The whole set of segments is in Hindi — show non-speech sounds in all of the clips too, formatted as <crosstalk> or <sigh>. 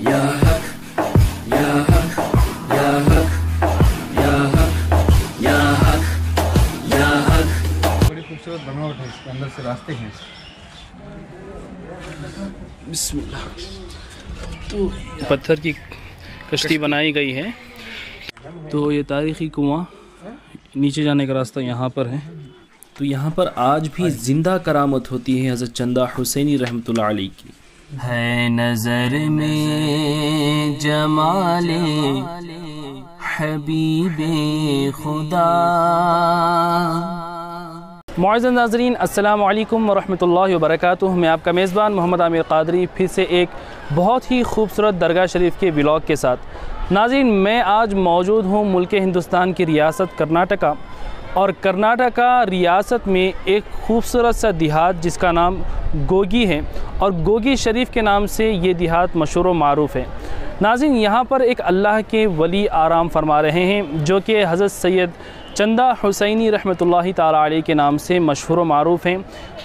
या हक या हक या हक या हक या हक या हक। बड़ी खूबसूरत बनावट है इसके अंदर से रास्ते हैं। बिस्मिल्लाह। तो पत्थर की कश्ती बनाई गई है। तो ये तारीख़ी कुआँ नीचे जाने का रास्ता यहाँ पर है। तो यहाँ पर आज भी ज़िंदा करामत होती है हज़रत चंदा हुसैनी रहमतुल्लाह अलैह की। है नज़र में जमाले हबीबे खुदा। मुआज़ नाजरीन, अस्सलाम वालेकुम वरहमतुल्लाहि वबरकातुहू। मैं आपका मेज़बान मोहम्मद आमिर कादरी, फिर से एक बहुत ही खूबसूरत दरगाह शरीफ के ब्लॉग के साथ। नाजरीन, मैं आज मौजूद हूँ मुल्क हिंदुस्तान की रियासत कर्नाटका। और कर्नाटका रियासत में एक खूबसूरत सा देहात जिसका नाम गोगी है और गोगी शरीफ के नाम से ये देहात मशहूर मरूफ है। नाजिन, यहाँ पर एक अल्लाह के वली आराम फरमा रहे हैं, जो कि हज़रत सैयद चंदा हुसैनी रहमतुल्लाहि ताला के नाम से मशहूर मरूफ हैं।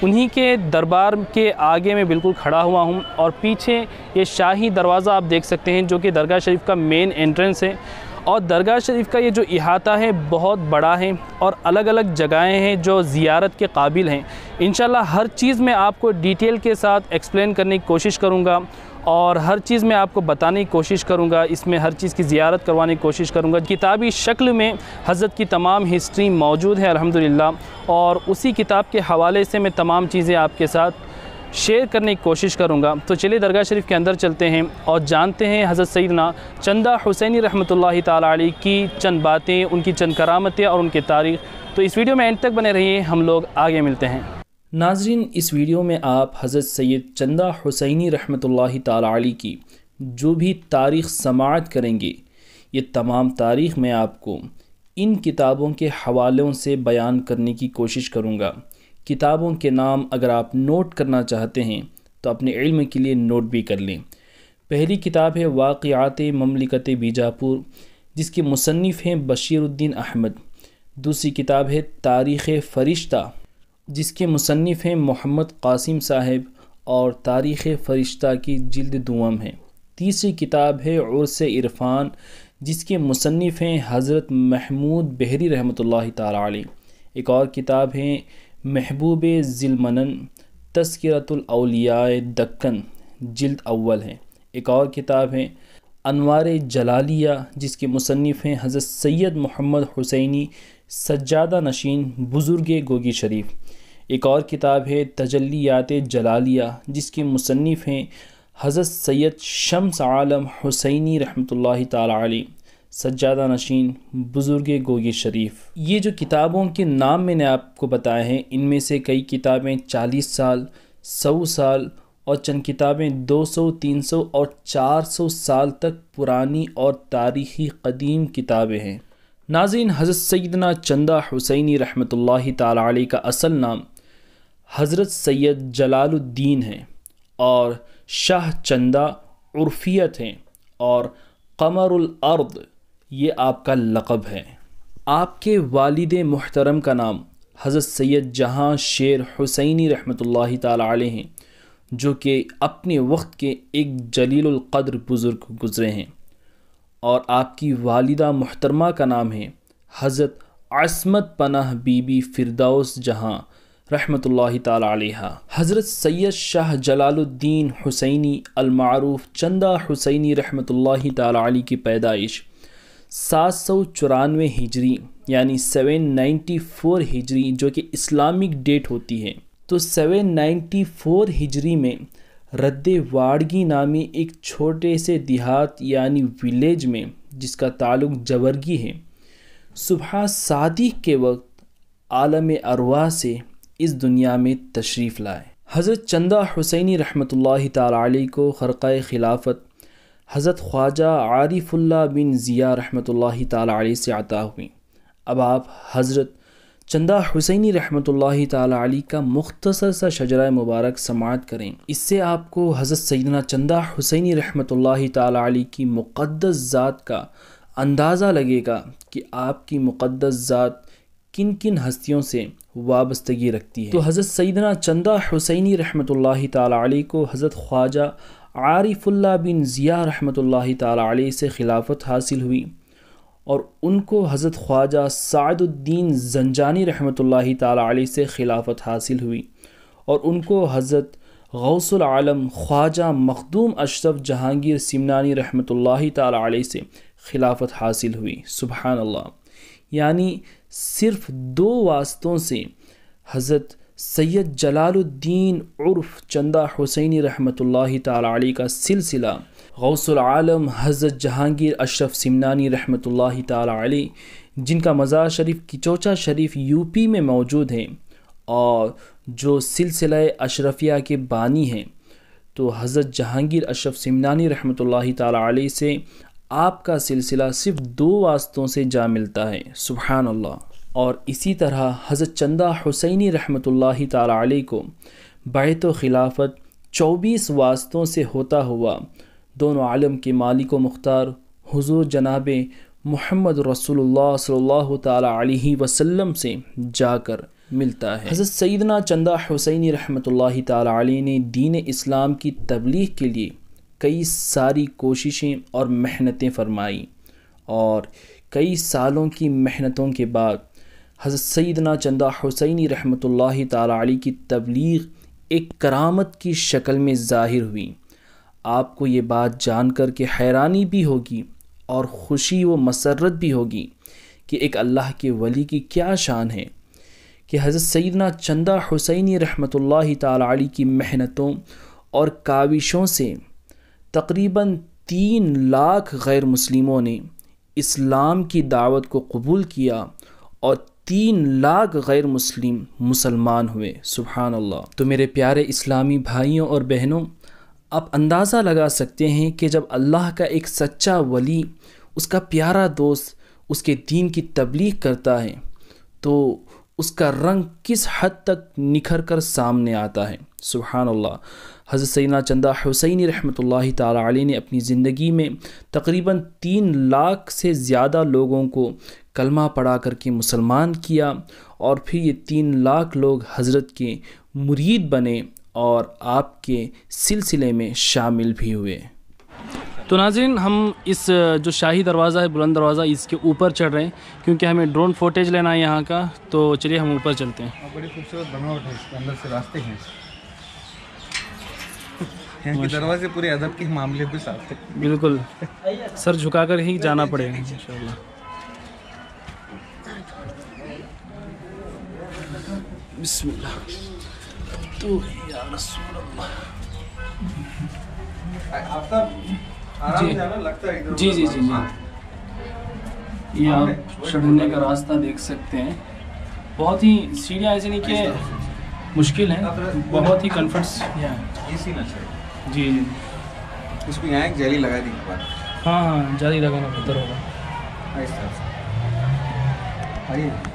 उन्हीं के दरबार के आगे में बिल्कुल खड़ा हुआ हूँ और पीछे ये शाही दरवाज़ा आप देख सकते हैं, जो कि दरगाह शरीफ का मेन एंट्रेंस है। और दरगाह शरीफ का ये जो इहाता है, बहुत बड़ा है और अलग अलग जगहें हैं जो ज़ियारत के काबिल हैं। इन हर चीज़ में आपको डिटेल के साथ एक्सप्लेन करने की कोशिश करूँगा और हर चीज़ में आपको बताने की कोशिश करूँगा, इसमें हर चीज़ की ज़ियारत करवाने की कोशिश करूँगा। किताबी शक्ल में हज़रत की तमाम हिस्ट्री मौजूद है, अल्हम्दुलिल्लाह, और उसी किताब के हवाले से मैं तमाम चीज़ें आपके साथ शेयर करने की कोशिश करूँगा। तो चलिए दरगाह शरीफ के अंदर चलते हैं और जानते हैं हज़रत सईदना चंदा हुसैनी रहमत अलैह की चंद बातें, उनकी चंद करामतें और उनकी तारीख़। तो इस वीडियो में एंड तक बने रहिए, हम लोग आगे मिलते हैं। नाजरीन, इस वीडियो में आप हज़रत सैद चंदा हुसैनी ताला अलैह की जो भी तारीख़ समात करेंगे, ये तमाम तारीख़ मैं आपको इन किताबों के हवालों से बयान करने की कोशिश करूँगा। किताबों के नाम अगर आप नोट करना चाहते हैं तो अपने इल्म के लिए नोट भी कर लें। पहली किताब है वाक़ात ममलिकत बीजापुर, जिसके मुसनफ़ हैं बशीरुद्दीन अहमद। दूसरी किताब है तारीख़ फ़रिश्ता, जिसके मुसनफ़ हैं मोहम्मद कासिम साहब और तारीख़ फ़रिश्ता की जल्द दुआम है। तीसरी किताब है उर्स इरफ़ान, जिसके मुसनफ़ हैं हज़रत महमूद बहरी रहमत ताली एक और किताब है महबूब ज़िलमनन तस्करतुलौलिया दक्कन, जल्द अव्वल है। एक और किताब है, अनवार जलालिया, जिसके मुसनफ़ हैं हज़रत सैयद मोहम्मद हुसैनी, सज्जादा नशीन, बुज़ुर्ग गोगी शरीफ। एक और किताब है तजलियात जलालिया, जिसके मुसनफ़ हैं हज़रत सैयद शम्स आलम हुसैनी ताला अलैह। सज्जादा नशीन बुज़ुर्ग गोगी शरीफ। ये जो किताबों के नाम मैंने आपको बताए हैं इनमें से कई किताबें चालीस साल सौ साल और चंद किताबें 200, 300 और 400 साल तक पुरानी और तारीख़ी कदीम किताबें हैं। नाजिन हज़रत सैदना चंदा हुसैनी रहमतुल्लाहि ताला का असल नाम हज़रत सैयद जलालुद्दीन हैं और शाह चंदा उर्फियत हैं और कमरुल अर्द ये आपका लक़ब है। आपके वालिद मुहतरम का नाम हज़रत सैयद जहाँ शेर हुसैनी रहमतुल्लाहि ताला हैं जो कि अपने वक्त के एक जलीलक़द्र बुज़ुर्ग गुज़रे हैं। और आपकी वालिदा मुहतरमा का नाम है हज़रत असमत पनाह बीबी फ़िरदौस जहाँ रहमतुल्लाहि ताला हज़रत सैयद शाह जलालुद्दीन हुसैनी अलमारूफ़ चंदा हुसैनी रहमतुल्लाहि ताला की पैदाइश सात सौ चौरानवे हिजरी, यानी सेवन नाइन्टी फ़ोर हिजरी, जो कि इस्लामिक डेट होती है। तो सेवन नाइन्टी फ़ोर हिजरी में रद्द वाड़गी नामी एक छोटे से देहात, यानी विलेज में, जिसका ताल्लुक जबरगी है। सुबह शादी के वक्त आलम अरवा से इस दुनिया में तशरीफ़ लाए। हज़रत चंदा हुसैनी रहमतुल्लाहि ताली को ख़रक़ खिलाफत हज़रत ख्वाजा आरिफुल्ला बिन ज़िया रहमतुल्लाहि ताली से आता हुई। अब आप हज़रत चंदा हुसैनी रहमतुल्लाहि ताली का मुख्तसर सा शजरा मुबारक समात करें। इससे आपको हज़रत सैदना चंदा हुसैनी रहमतुल्लाहि ताली की मुक़द्दस ज़ात का अंदाज़ा लगेगा कि आपकी मुक़द्दस ज़ात किन किन हस्तियों से वाबस्तगी रखती है। तो हज़रत सैदना चंदा हुसैनी रहमतुल्लाहि ताली को हज़रत ख्वाजा आरिफुल्ला बिन ज़िया रहमतुल्लाहि ताला से खिलाफत हासिल हुई और उनको हज़रत ख्वाजा सादुद्दीन जंजानी रहमतुल्लाहि ताला से खिलाफत हासिल हुई और उनको हज़रत गौसुल आलम ख्वाजा मखदूम अशरफ जहांगीर सिमनानी रहमतुल्लाहि ताला से खिलाफत हासिल हुई। सुबहान अल्लाह। यानी सिर्फ़ दो वास्तों से हज़रत सैयद जलालुद्दीन उर्फ़ चंदा हुसैनी रहमतुल्लाहि ताला का सिलसिला गौसुल आलम हज़रत जहांगीर अशरफ सिमनानी रहमतुल्लाहि ताला जिनका मज़ार शरीफ किचोचा शरीफ यूपी में मौजूद है और जो सिलसिला अशरफिया के बानी हैं। तो हज़रत जहांगीर अशरफ सिमनानी रहमतुल्लाहि ताला से आपका सिलसिला सिर्फ़ दो वास्तों से जा मिलता है। सुबहान अल्लाह। और इसी तरह हज़रत चंदा हुसैनी रहमतुल्लाहि ताला को बैत खिलाफत 24 वास्तों से होता हुआ दोनों आलम के मालिक मुख्तार हुजूर जनाब मोहम्मद रसूलुल्लाह सल्लल्लाहु वसल्लम से जाकर मिलता है। हज़रत सैदना चंदा हुसैनी रहमतुल्लाहि ताला ने दीन इस्लाम की तबलीग के लिए कई सारी कोशिशें और मेहनतें फरमाई और कई सालों की मेहनतों के बाद हज़रत सईदना चंदा हुसैनी रहमतुल्लाहि ताला की तबलीग एक करामत की शक्ल में ज़ाहिर हुई। आपको ये बात जानकर के हैरानी भी होगी और ख़ुशी व मसरत भी होगी कि एक अल्लाह के वली की क्या शान है कि हज़रत सईदना चंदा हुसैनी रहमतुल्लाहि ताला की मेहनतों और काविशों से तकरीबन तीन लाख गैर मुस्लिमों ने इस्लाम की दावत को कबूल किया और तीन लाख गैर मुस्लिम मुसलमान हुए सुबहान अल्लाह तो मेरे प्यारे इस्लामी भाइयों और बहनों, आप अंदाज़ा लगा सकते हैं कि जब अल्लाह का एक सच्चा वली, उसका प्यारा दोस्त उसके दीन की तबलीग करता है तो उसका रंग किस हद तक निखर कर सामने आता है सुबहान अल्लाह हज़रत सैना चंदा हुसैनी रहमतुल्लाहि ताला ने अपनी ज़िंदगी में तकरीबन तीन लाख से ज़्यादा लोगों को कलमा पढ़ा करके मुसलमान किया और फिर ये तीन लाख लोग हज़रत के मुरीद बने और आपके सिलसिले में शामिल भी हुए। तो नाजिन हम इस जो शाही दरवाज़ा है बुलंद दरवाज़ा इसके ऊपर चढ़ रहे हैं क्योंकि हमें ड्रोन फोटेज लेना है यहाँ का तो चलिए हम ऊपर चलते हैं। बड़ी खूबसूरत बनावट है इसके अंदर से रास्ते हैं। यहाँ के दरवाजे पूरे अदब के मामले भी साफ़ है। बिल्कुल। सर झुकाकर ही जाना पड़ेगा इंशाल्लाह। बिस्मिल्लाह। तो या रसूल अल्लाह आराम जी। से आना लगता है इधर जी जी जी हाँ। जी। ये आप चढ़ने का रास्ता देख सकते हैं। बहुत ही सीढ़ियाँ ऐसे नहीं कि मुश्किल है। बहुत ही कंफर्ट इसी ना चाहिए जी जी। इसको यहाँ एक जेली लगा दी हाँ हाँ जारी लगाना बेहतर होगा।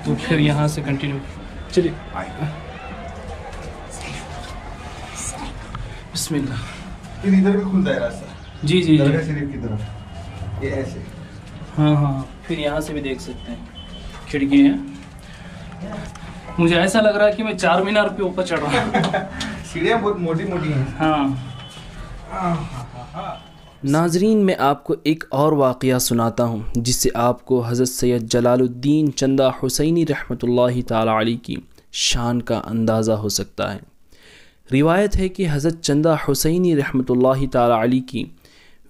तो फिर यहाँ से कंटिन्यू चलिए बिस्मिल्लाह। इधर भी खुलता है रास्ता। जी जी जी। शरीफ की तरफ़। ये ऐसे। हाँ हाँ फिर यहाँ से भी देख सकते हैं। खिड़की है। मुझे ऐसा लग रहा है कि मैं चार मीनार पे ऊपर चढ़ रहा हूँ। <laughs> सीढ़ियाँ बहुत मोटी मोटी हैं। हाँ, हाँ, हाँ, हाँ। नाजरीन, मैं आपको एक और वाक़ सुनाता हूँ, जिससे आपको हज़रत सैद जलालुद्दीन चंदा हुसैनी ताला अलैह की शान का अंदाज़ा हो सकता है। रिवायत है कि हज़रत चंदा हुसैनी रहमतुल्लाहि ताला की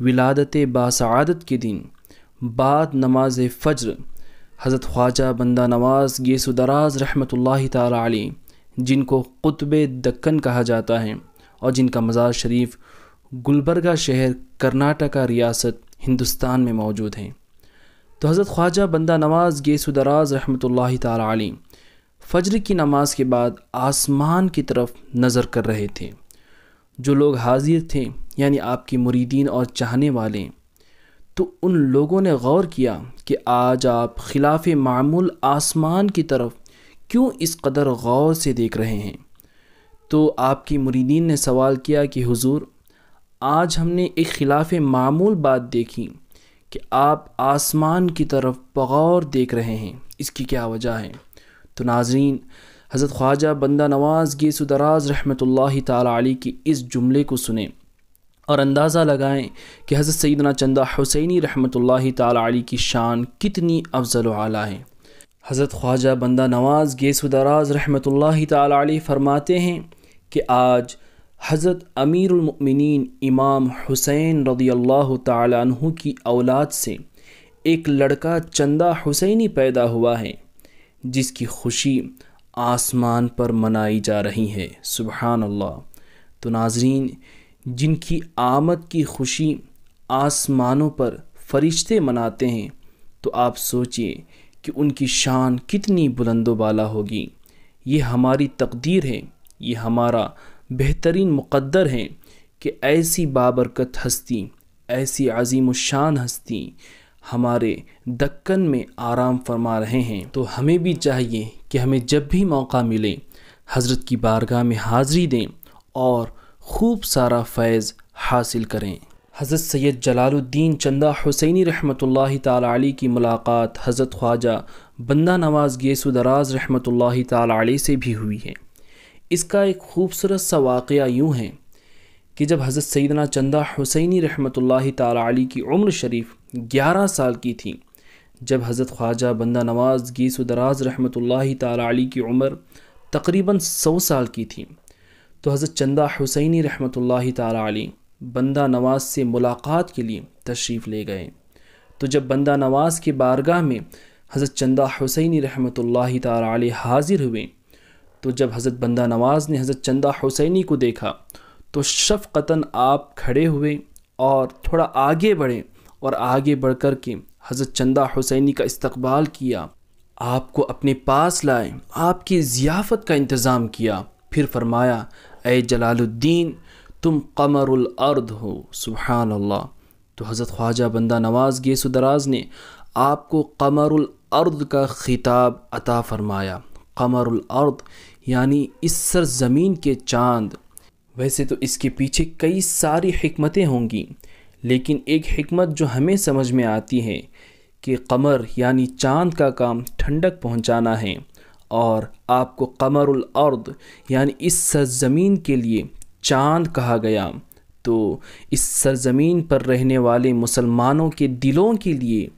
विलादत बासआदत के दिन, बाद नमाज़ फ़ज्र, हज़रत ख्वाजा बंदा नवाज़ गेसु दराज रहमतुल्लाहि ताला जिनको कुतब दक्कन कहा जाता है, और जिनका मज़ार शरीफ गुलबर्गा शहर कर्नाटका रियासत हिंदुस्तान में मौजूद हैं। तो हज़रत ख्वाजा बंदा नवाज़ गेसु दराज रहमतुल्लाहि ताला फजर की नमाज़ के बाद आसमान की तरफ़ नज़र कर रहे थे। जो लोग हाजिर थे, यानी आपके मुरीदीन और चाहने वाले तो उन लोगों ने गौर किया कि आज आप खिलाफ मामूल आसमान की तरफ़ क्यों इस कदर गौर से देख रहे हैं। तो आपकी मुरीदीन ने सवाल किया कि, हुजूर आज हमने एक खिलाफ मामूल बात देखी कि आप आसमान की तरफ़ बगौर देख रहे हैं। इसकी क्या वजह है? तो नाजरीन, हज़रत ख्वाजा बंदा नवाज़ गेसु दराज रहमतुल्लाहि ताला की इस जुमले को सुने और अंदाज़ा लगाएँ कि हज़रत सैदना चंदा हुसैनी रहमतुल्लाहि ताला की शान कितनी अफजल आला है। हज़रत ख्वाजा बंदा नवाज़ गेसुदराज ताला अलैहि फरमाते हैं कि आज हज़रत अमीरुलमुमिनीन इमाम हुसैन रदी अल्लाह तु की औलाद से एक लड़का चंदा हुसैनी पैदा हुआ है, जिसकी खुशी आसमान पर मनाई जा रही है। सुबहान अल्लाह तो नाजरीन, जिनकी आमद की खुशी आसमानों पर फरिश्ते मनाते हैं तो आप सोचिए कि उनकी शान कितनी बुलंदोबाला होगी। ये हमारी तकदीर है, ये हमारा बेहतरीन मुक़द्दर हैं कि ऐसी बाबरकत हस्ती, ऐसी अजीम शान हस्ती हमारे दक्कन में आराम फरमा रहे हैं। तो हमें भी चाहिए कि हमें जब भी मौका मिले, हज़रत की बारगाह में हाज़री दें और खूब सारा फैज़ हासिल करें। हज़रत सैयद जलालुद्दीन चंदा हुसैनी रहमतुल्लाहि ताला की मुलाकात हज़रत ख्वाजा बंदा नवाज़ गेसु दराज रहमतुल्लाहि ताला से भी हुई है। इसका एक ख़ूबसूरत सा वाक़ यूँ है कि जब हज़रत सैदना चंदा हुसैनी रहमतुल्लाहि ताला की उम्र शरीफ 11 साल की थी, जब हज़रत ख्वाजा बंदा नवाज़ गीस दराज रहमतुल्लाहि ताला की उम्र तकरीबन सौ साल की थी तो हज़रत चंदा हुसैनी रहमत ताला बंदा नवाज़ से मुलाकात के लिए तशरीफ़ ले गए। तो जब बंदा नवाज़ के बारगाह में हज़रत चंदा हुसैनी रहमत ताला हाजिर हुए तो जब हज़रत बंदा नवाज़ ने हज़रत चंदा हुसैनी को देखा तो शफ़क़ता आप खड़े हुए और थोड़ा आगे बढ़े और आगे बढ़ कर के हज़रत चंदा हुसैनी का इस्तकबाल किया। आपको अपने पास लाए, आपकी ज़ियाफ़त का इंतज़ाम किया। फिर फरमाया ए जलालुद्दीन, तुम कमरुल अर्द हो सुबहान अल्लाह तो हज़रत ख्वाजा बंदा नवाज़ गेसुदराज ने आपको कमरुल अर्द का ख़िताब अता फ़रमाया। कमरुल अर्द, यानी इस सर ज़मीन के चाँद। वैसे तो इसके पीछे कई सारी हमतें होंगी, लेकिन एक हमत जो हमें समझ में आती है कि कमर, यानी चाँद का काम ठंडक पहुँचाना है, और आपको कमरुल अर्द, यानी इस सरज़मीन के लिए चाँद कहा गया। तो इस सरज़मीन पर रहने वाले मुसलमानों के दिलों के लिए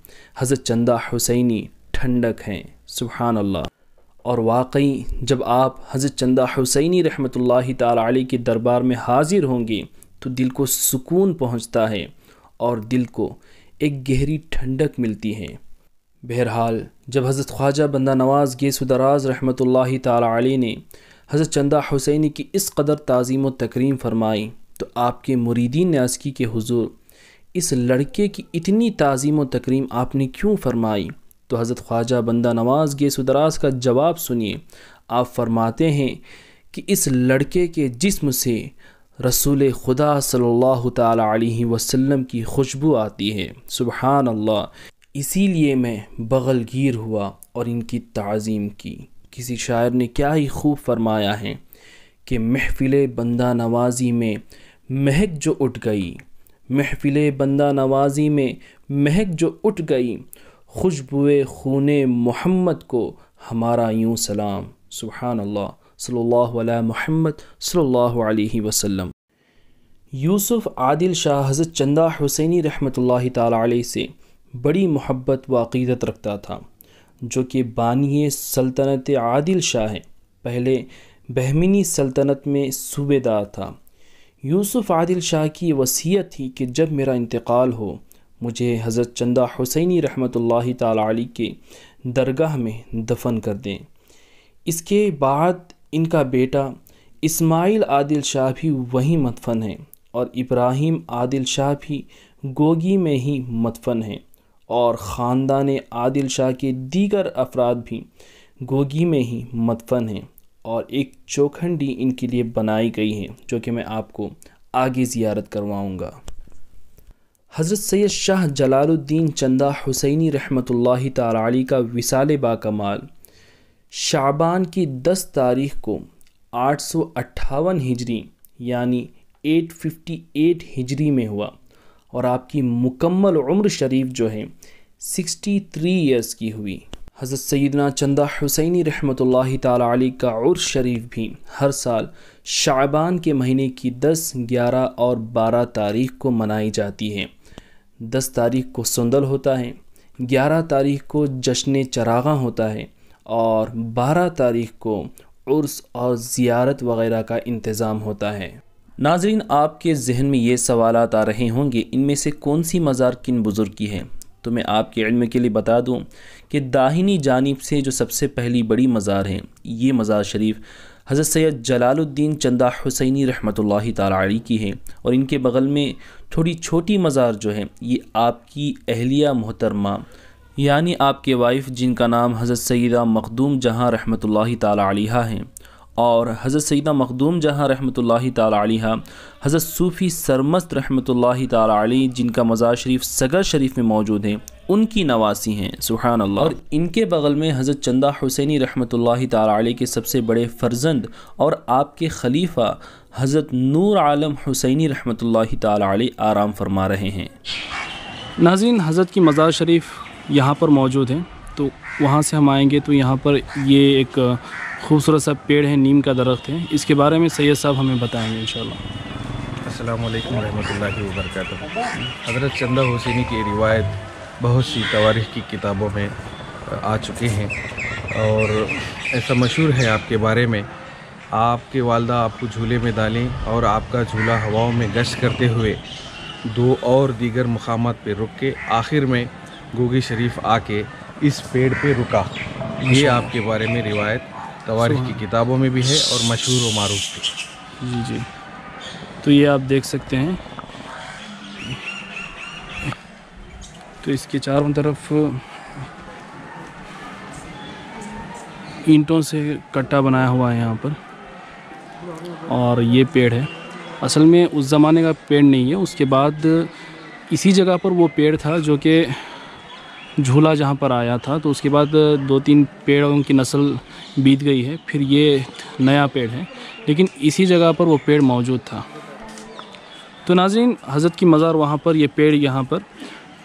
हज़रत चंदा हुसैनी ठंडक हैं। सुबहान अल्लाह और वाकई जब आप हज़रत चंदा हुसैनी रहमतुल्लाहि ताला के दरबार में हाज़िर होंगे तो दिल को सुकून पहुँचता है और दिल को एक गहरी ठंडक मिलती है। बहरहाल, जब हज़रत ख्वाजा बंदा नवाज़ गेसुदराज रहमतुल्लाहि ताला ने हज़रत चंदा हुसैनी की इस कदर तज़ीम व तकरीम फरमाई तो आपके मुरीदीन ने अस्की के हुजूर, इस लड़के की इतनी तज़ीम व तकरीम आपने क्यों फरमाई? तो हज़रत ख्वाजा बंदा नवाज़ के गेसुदराज का जवाब सुनिए। आप फरमाते हैं कि इस लड़के के जिस्म से रसूल खुदा सल्लल्लाहु अलैहि वसल्लम की खुशबू आती है। सुबहान अल्लाह इसीलिए मैं बगलगीर हुआ और इनकी तज़ीम की। किसी शायर ने क्या ही खूब फरमाया है कि महफ़िल बंदा नवाजी में महक जो उठ गई, महफ़िल बंदा नवाजी में महक जो उठ गई खुशबुए खून मोहम्मद को हमारा यूँ सलाम। सुबहान अल्लाह मोहम्मद, सल्लल्लाहु अलैहि वसल्लम। यूसुफ़ आदिल शाह हज़रत चंदा हुसैनी रहमतुल्लाहि ताला से बड़ी मोहब्बत व अक़ीदत रखता था, जो कि बानी सल्तनत आदिल शाह है। पहले बहमिनी सल्तनत में सूबेदार था। यूसुफ़ आदिल शाह की वसीयत थी कि जब मेरा इंतकाल हो मुझे हज़रत चंदा हुसैनी रहमतुल्लाहि ताला के दरगाह में दफन कर दें। इसके बाद इनका बेटा इस्माइल आदिल शाह भी वहीं मदफन है और इब्राहिम आदिल शाह भी गोगी में ही मदफन है और ख़ानदान आदिल शाह के दीगर अफराद भी गोगी में ही मदफन हैं और एक चौखंडी इनके लिए बनाई गई है, जो कि मैं आपको आगे ज़ियारत करवाऊँगा। हज़रत सैयद शाह जलालुद्दीन चंदा हुसैनी रहमतुल्लाहि ताली का विसाल बाकमाल शाबान की 10 तारीख को आठ सौ अट्ठावन हिजरी यानी 858 हिजरी में हुआ और आपकी मुकम्मल उम्र शरीफ जो है 63 इयर्स की हुई। हज़रत सैदना चंदा हुसैनी रहमतुल्लाहि ताला का उर्स शरीफ भी हर साल शाबान के महीने की 10, 11 और 12 तारीख को मनाई जाती है। 10 तारीख को सुंदल होता है 11 तारीख को जश्न चरागा होता है और 12 तारीख को उर्स और ज़ियारत वगैरह का इंतज़ाम होता है। नाजरीन, आपके जहन में ये सवाल आ रहे होंगे, इनमें से कौन सी मज़ार किन बुज़ुर्ग की है? तो मैं आपके इल्म के लिए बता दूँ कि दाहिनी जानिब से जो सबसे पहली बड़ी मज़ार है, ये मज़ार शरीफ हज़रत सैयद जलालुद्दीन चंदा हुसैनी ताला अलैह की है और इनके बगल में थोड़ी छोटी मज़ार जो है, ये आपकी अहलिया मोहतरमा, यानी आपके वाइफ जिनका नाम हज़रत सैदा मखदूम जहाँ रहमत अलैहा हैं। और हज़रत सैदा मखदूम जहाँ रहमत ला हज़रत सूफ़ी सरमस्त ताला अलैह, जिनका मज़ार शरीफ सगर शरीफ में मौजूद है, उनकी नवासी हैं सुहान अल्लाह और इनके बगल में हज़रत चंदा हुसैनी रहमतुल्लाहि ताला के सबसे बड़े फ़र्जंद और आपके खलीफा हज़रत नूर आलम हुसैनी रहमतुल्लाहि ताला आराम फरमा रहे हैं। नाजीन हज़रत की मज़ार शरीफ यहाँ पर मौजूद है तो वहाँ से हम आएँगे तो यहाँ पर ये एक खूबसूरत सा पेड़ है नीम का दरख्त है। इसके बारे में सैयद साहब हमें बताएँगे इन अस्सलाम वालेकुम रहमतुल्लाहि व बरकातुहू हज़रत चंदा हुसैनी की रिवायत बहुत सी तवारीख की किताबों में आ चुके हैं। और ऐसा मशहूर है आपके बारे में आपके वालदा आपको झूले में डालें और आपका झूला हवाओं में गश्त करते हुए दो और दीगर मकाम पर रुक के आखिर में गोगी शरीफ आके इस पेड़ पे रुका। ये आपके बारे में रिवायत तवारीख की किताबों में भी है और मशहूर व मारूफ भी। जी जी। तो ये आप देख सकते हैं। तो इसके चारों तरफ़ ईंटों से कट्टा बनाया हुआ है यहाँ पर। और ये पेड़ है। असल में उस ज़माने का पेड़ नहीं है। उसके बाद इसी जगह पर वो पेड़ था जो कि झूला जहाँ पर आया था तो उसके बाद दो तीन पेड़ों की नस्ल बीत गई है फिर ये नया पेड़ है। लेकिन इसी जगह पर वो पेड़ मौजूद था। तो नाजरीन हज़रत की मज़ार वहाँ पर ये पेड़ यहाँ पर।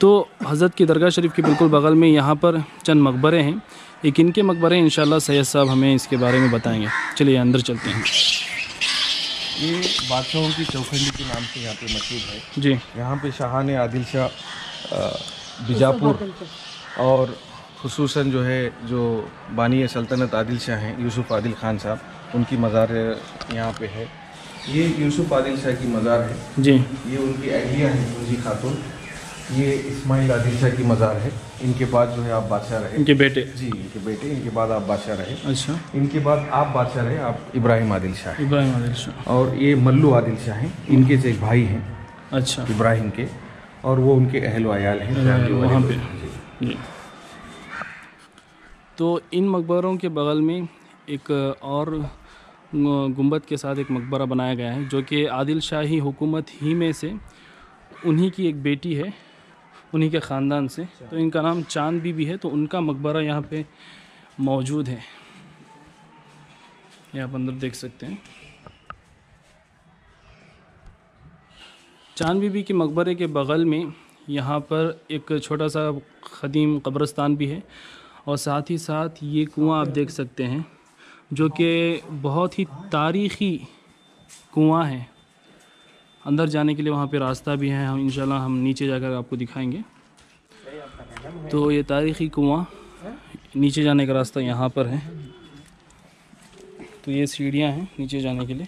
तो हज़रत की दरगाह शरीफ के बिल्कुल बगल में यहाँ पर चंद मकबरे हैं। एक इनके मकबरे इन सैयद साहब हमें इसके बारे में बताएँगे। चलिए अंदर चलते हैं। ये बादशाहों की चौखंडी के नाम से यहाँ पे मशहूर है। जी। यहाँ पे शाहान आदिल शाह बीजापुर और खसूस जो है जो बानी सल्तनत आदिल शाह हैं यूसुफ आदिल ख़ान साहब उनकी मज़ार यहाँ पे है। ये यूसुफ आदिल शाह की मज़ार है। जी। ये उनकी अहलिया है मुंजी खातून। ये इस्माइल आदिल शाह की मज़ार है। इनके बाद जो है आप बादशाह रहे। इनके बेटे। जी इनके बेटे। इनके बाद आप बादशाह रहे। अच्छा। इनके बाद आप बादशाह रहे आप इब्राहिम आदिल शाह इब्राहिम आदिल शाह। और ये मल्लू आदिल शाह हैं। इनके से एक भाई हैं। अच्छा। इब्राहिम के। और वो उनके अहल वयाल हैं वहाँ। पे। तो इन मकबरों के बगल में एक और गुंबद के साथ एक मकबरा बनाया गया है जो कि आदिल शाही हुकूमत ही में से उन्हीं की एक बेटी है उन्हीं के ख़ानदान से। तो इनका नाम चाँद बीबी है तो उनका मकबरा यहाँ पे मौजूद है। ये आप अंदर देख सकते हैं। चाँद बीबी के मकबरे के बगल में यहाँ पर एक छोटा सा ख़दीम कब्रस्तान भी है और साथ ही साथ ये कुआँ आप देख सकते हैं, जो कि बहुत ही तारीख़ी कुआँ है। अंदर जाने के लिए वहाँ पे रास्ता भी है, हम इंशाल्लाह हम नीचे जाकर आपको दिखाएँगे। तो ये तारीख़ी कुआँ नीचे जाने का रास्ता यहाँ पर है। तो ये सीढ़ियाँ हैं नीचे जाने के लिए।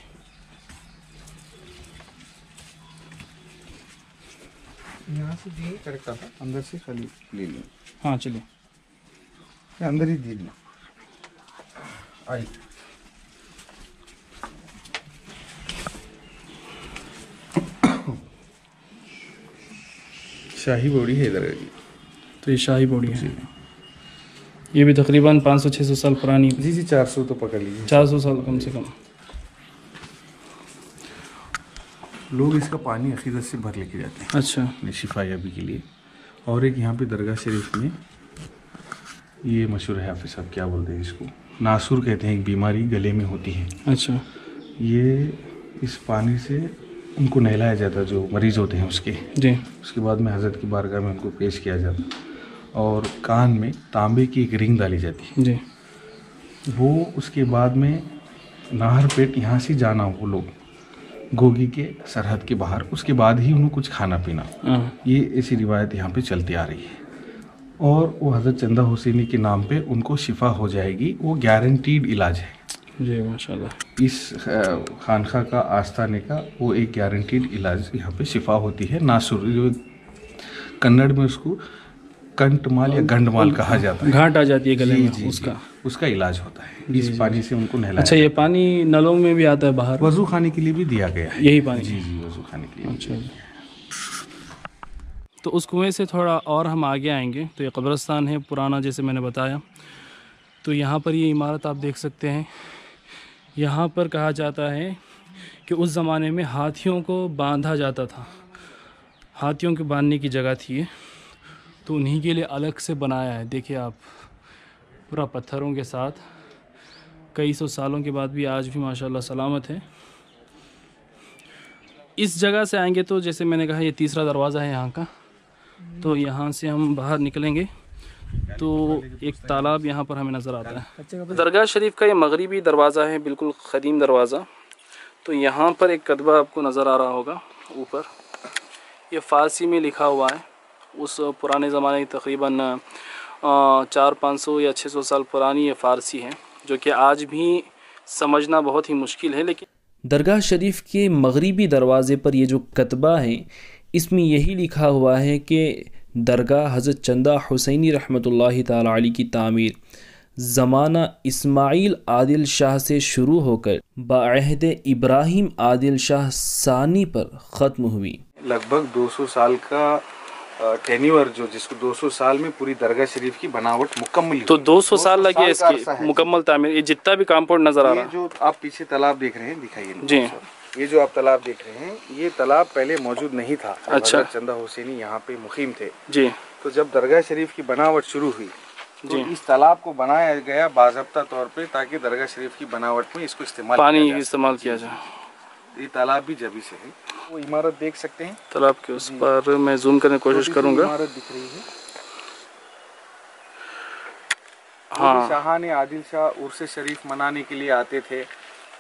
यहाँ से दिए चढ़ता था अंदर से खाली ले लें। हाँ चलिए। अंदर ही दे लें। आई। शाही बोड़ी है इधर। तो ये शाही पौड़ी है। ये भी तकरीबन 500-600 साल पुरानी जी जी चार सौ तो पकड़ लीजिए। 400 साल कम से कम। लोग इसका पानी अकीदत से भर लेके जाते हैं। अच्छा। अपनी शिफायाबी के लिए। और एक यहाँ पे दरगाह शरीफ में ये मशहूर है हाफि साहब क्या बोलते हैं इसको? नासुर कहते हैं एक बीमारी गले में होती है। अच्छा। ये इस पानी से उनको नहलाया जाता जो मरीज़ होते हैं उसके। जी। उसके बाद में हज़रत की बारगाह में उनको पेश किया जाता। और कान में तांबे की एक रिंग डाली जाती है। जी। वो उसके बाद में नाहर पेट यहाँ से जाना वो लोग। गोगी के सरहद के बाहर उसके बाद ही उन्हें कुछ खाना पीना। हाँ। ये ऐसी रिवायत यहाँ पे चलती आ रही है। और वो हज़रत चंदा हुसैनी के नाम पे उनको शिफा हो जाएगी वो गारंटीड इलाज है। जी माशाल्लाह। इस खानखा का आस्थाने का वो एक गारंटीड इलाज यहाँ पे शिफा होती है नासुर जो कन्नड़ में उसको कंटमाल या गंडमाल कहा जाता है। घाट आ जाती है गले जी, में जी, उसका। जी, उसका इलाज होता है। इस पानी से उनको नहलाया अच्छा ये पानी नलों में भी आता है बाहर? वज़ू खाने के लिए भी दिया गया है। यही पानी? जी जी वज़ू खाने के लिए अच्छा। तो उस कुएँ से थोड़ा और हम आगे आएँगे। तो ये कब्रस्तान है पुराना जैसे मैंने बताया। तो यहाँ पर ये इमारत आप देख सकते हैं। यहाँ पर कहा जाता है कि उस ज़माने में हाथियों को बांधा जाता था। हाथियों के बांधने की जगह थी ये। तो उन्हीं के लिए अलग से बनाया है। देखिए आप, पूरा पत्थरों के साथ। कई सौ सालों के बाद भी आज भी माशाल्लाह सलामत है। इस जगह से आएँगे तो जैसे मैंने कहा, ये तीसरा दरवाज़ा है यहाँ का। तो यहाँ से हम बाहर निकलेंगे। तो एक तालाब यहाँ पर हमें नज़र आता है। दरगाह शरीफ का ये मगरबी दरवाज़ा है, बिल्कुल क़दीम दरवाज़ा। तो यहाँ पर एक कदबा आपको नज़र आ रहा होगा, ऊपर। ये फ़ारसी में लिखा हुआ है। उस पुराने ज़माने की तकरीबन चार पाँच सौ या छः सौ साल पुरानी ये फ़ारसी है जो कि आज भी समझना बहुत ही मुश्किल है लेकिन दरगाह शरीफ के मगरबी दरवाज़े पर यह जो कतबा है इसमें यही लिखा हुआ है कि दरगाह हज़रत चंदा हुसैनी रहमतुल्लाहि ताला की तामीर ज़माना इस्माइल आदिल शाह से शुरू होकर बाहद इब्राहिम आदिल शाह सानी पर ख़त्म हुई। लगभग 200 साल का टेन्यूअर जो जिसको 200 साल में पूरी दरगाह शरीफ की बनावट मुकम्मल तो 200 साल लगे का इसकी मुकम्मल तामीर ये जितना भी कंपाउंड नज़र आ रहा जो आप पीछे तालाब देख रहे हैं दिखाइए। जी। ये जो आप तालाब देख रहे हैं ये तालाब पहले मौजूद नहीं था अच्छा। चंदा हुसैनी यहाँ पे मुखीम थे जी तो जब दरगाह शरीफ की बनावट शुरू हुई तो जी। इस तालाब को बनाया गया बाजाबता तौर पे ताकि दरगाह शरीफ की बनावट में इसको इस्तेमाल पानी इस्तेमाल किया जाए ये तालाब भी जबी से है वो इमारत देख सकते हैं। तालाब के उस पर मैं जूम करने की कोशिश करूँगा। इमारत दिख रही है। हाँ। शाह ने आदिल शाह उर्स शरीफ मनाने के लिए आते थे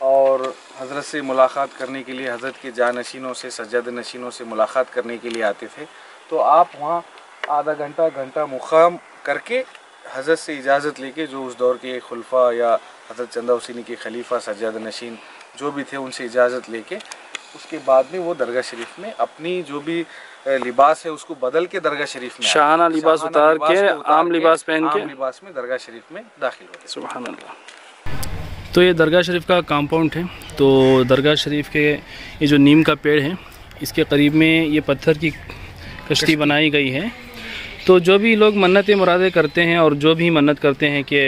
और हज़रत से मुलाकात करने के लिए हज़रत के जानशीनों से सज्जद नशीनों से मुलाकात करने के लिए आते थे। तो आप वहाँ आधा घंटा घंटा मुकाम करके हज़रत से इजाज़त लेके जो उस दौर के खुलफा या हज़रत चंदा हुसैनी के खलीफा सज्जद नशीन जो भी थे उनसे इजाज़त लेके उसके बाद में वो दरगाह शरीफ में अपनी जो भी लिबास है उसको बदल के दरगाह शरीफ में। शाहाना लिबास उतार के, उतार आम लिबास पहन के। लिबास में दरगाह शरीफ में दाखिल होते सुबह अल्लाह तो ये दरगाह शरीफ का कंपाउंड है। तो दरगाह शरीफ के ये जो नीम का पेड़ है इसके करीब में ये पत्थर की कश्ती बनाई गई है। तो जो भी लोग मन्नतें मुरादें करते हैं और जो भी मन्नत करते हैं कि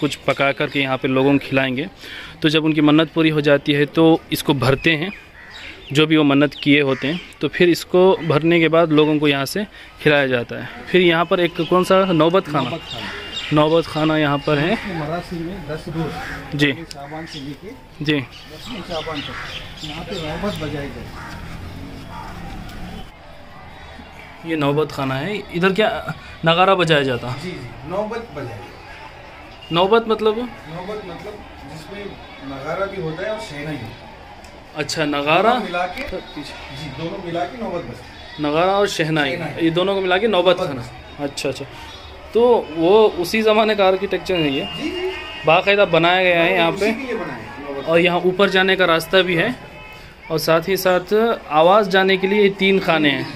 कुछ पका कर के यहाँ पे लोगों को खिलाएँगे तो जब उनकी मन्नत पूरी हो जाती है तो इसको भरते हैं। जो भी वो मन्नत किए होते हैं तो फिर इसको भरने के बाद लोगों को यहाँ से खिलाया जाता है। फिर यहाँ पर एक कौन सा? नौबत खाना। नौबत खाना। यहाँ पर है। जी। जी। ये नौबत खाना है। इधर क्या नगारा बजाया जाता? जी जी। नौबत बजाई नौबत मतलब? नौबत मतलब जिसमें नगारा भी होता है और शहना भी अच्छा नगारा? मिला के जी दोनों मिला के नौबत नगारा और शहनाई। ये दोनों को मिला के नौबत खाना अच्छा अच्छा। तो वो उसी ज़माने का आर्किटेक्चर है ये? बाकायदा बनाया गया है यहाँ पे। और यहाँ ऊपर जाने का रास्ता भी है। और साथ ही साथ आवाज़ जाने के लिए ये तीन खाने हैं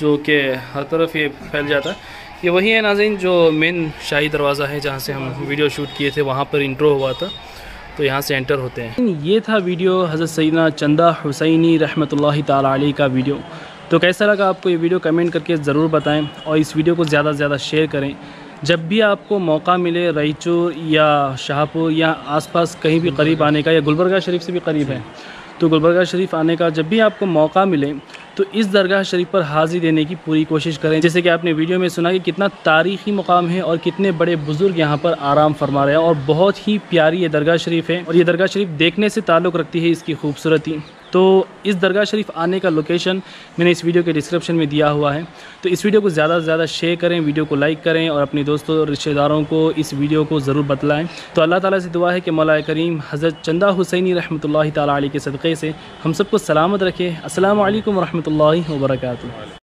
जो कि हर तरफ़ ये फैल जाता है। ये वही है नाज़रीन जो मेन शाही दरवाज़ा है जहाँ से हम वीडियो शूट किए थे वहाँ पर इंट्रो हुआ था। तो यहाँ से एंटर होते हैं। ये था वीडियो हज़रत सैदना चंदा हुसैनी ताला अलैहि का वीडियो। तो कैसा लगा आपको ये वीडियो कमेंट करके ज़रूर बताएँ और इस वीडियो को ज़्यादा से ज़्यादा शेयर करें। जब भी आपको मौका मिले रईचूर या शाहपुर या आसपास कहीं भी करीब आने का या गुलबर्गा शरीफ से भी करीब है तो गुलबर्गा शरीफ आने का जब भी आपको मौका मिले तो इस दरगाह शरीफ पर हाज़िर देने की पूरी कोशिश करें। जैसे कि आपने वीडियो में सुना कि कितना तारीख़ी मुकाम है और कितने बड़े बुज़ुर्ग यहाँ पर आराम फरमा रहे हैं और बहुत ही प्यारी ये दरगाह शरीफ है और ये दरगाह शरीफ देखने से ताल्लुक़ रखती है इसकी खूबसूरती। तो इस दरगाह शरीफ आने का लोकेशन मैंने इस वीडियो के डिस्क्रिप्शन में दिया हुआ है। तो इस वीडियो को ज़्यादा से ज़्यादा शेयर करें वीडियो को लाइक करें और अपने दोस्तों और रिश्तेदारों को इस वीडियो को ज़रूर बतलाएँ। तो अल्लाह ताली से दुआ है कि मौला करीम हज़रत चंदा हुसैनी रहमत ला के सदक़े से हम सबको सलामत रखें। असल वरहमल वर्का